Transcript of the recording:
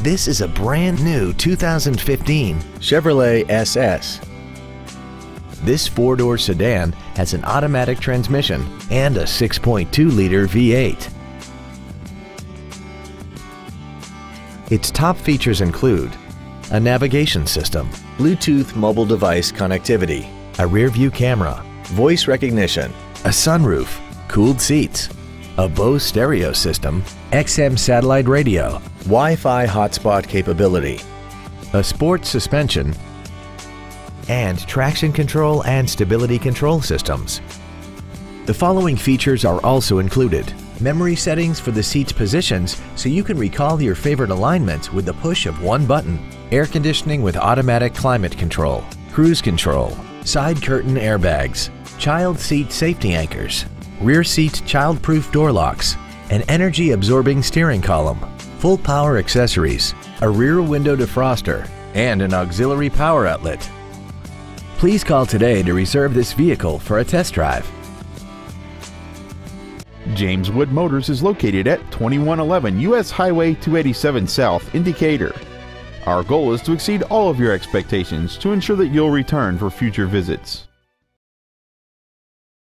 This is a brand new 2015 Chevrolet SS. This four-door sedan has an automatic transmission and a 6.2-liter V8. Its top features include a navigation system, Bluetooth mobile device connectivity, a rear-view camera, voice recognition, a sunroof, cooled seats, a Bose stereo system, XM satellite radio, Wi-Fi hotspot capability, a sports suspension, and traction control and stability control systems. The following features are also included. Memory settings for the seat's positions so you can recall your favorite alignments with the push of one button. Air conditioning with automatic climate control, cruise control, side curtain airbags, child seat safety anchors, rear seat child-proof door locks, an energy-absorbing steering column, full power accessories, a rear window defroster, and an auxiliary power outlet. Please call today to reserve this vehicle for a test drive. James Wood Motors is located at 2111 US Highway 287 South in Decatur. Our goal is to exceed all of your expectations to ensure that you'll return for future visits.